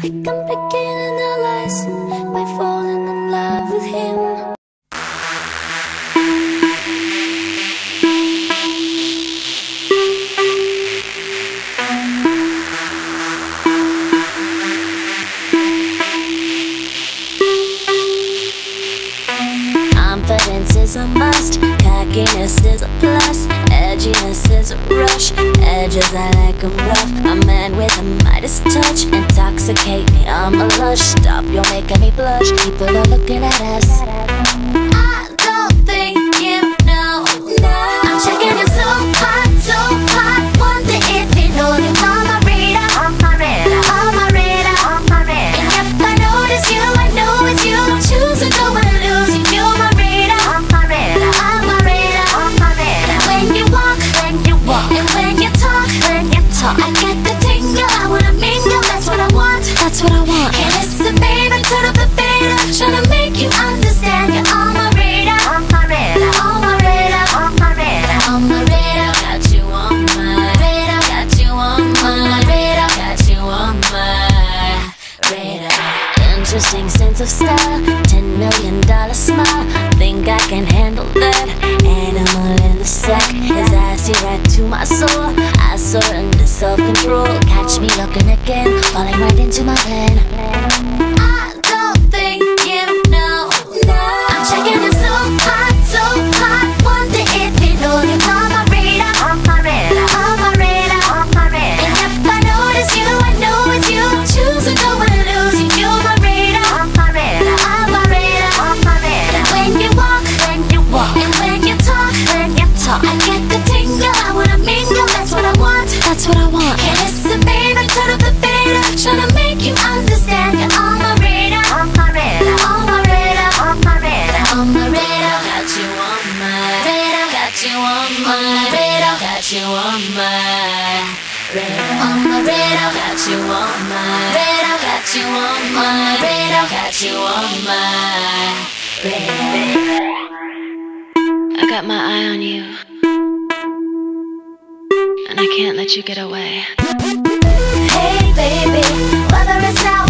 I can begin analyze by falling in love with him. Confidence is a must, cockiness is a plus, edginess is a rush. Edges I like 'em rough. A man with a Midas touch, intoxicate me. I'm a lush. Stop, you're making me blush. People are looking at us. I don't think you know. I'm checking it so hot, so hot. Wonder if you know that on my radar, on my radar, on my radar, on my radar. And if I notice you, I know it's you. Don't wanna lose you. You're my radar, on my radar, on my radar, on my radar. When you walk, when you walk, and when you talk, when you talk, I get the Interesting sense of style, ten million dollar smile. Think I can handle that? Animal in the sack, his eyes see right to my soul. I surrender self control. Catch me looking again, falling right into my plan. Talk, I get the tingle. I wanna mingle. That's what I want. That's what I want. Hey, listen, baby, turn up the fader. Tryna make you understand. You're on my radar, on my radar, on my radar, on my radar, on my radar. Got you on my radar. Got you on my radar. Got you on my radar. On my radar. Got you on my radar. Got you on my radar. Got you on my radar. Got my eye on you. And I can't let you get away. Hey baby, whether it's now